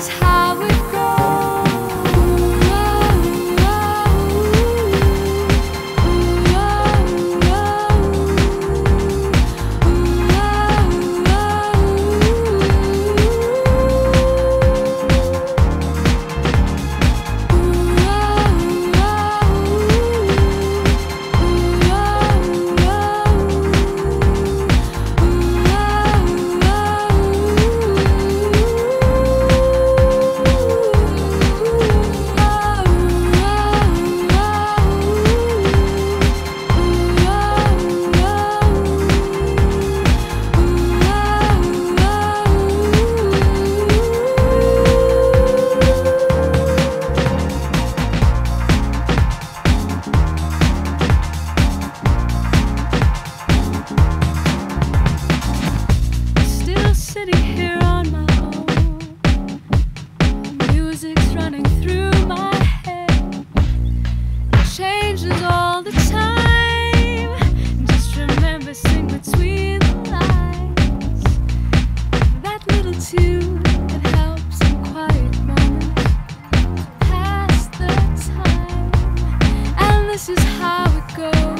things. music's running through my head. It changes all the time. Just remember, sing between the lines. That little tune that helps in quiet moments pass the time. And this is how it goes.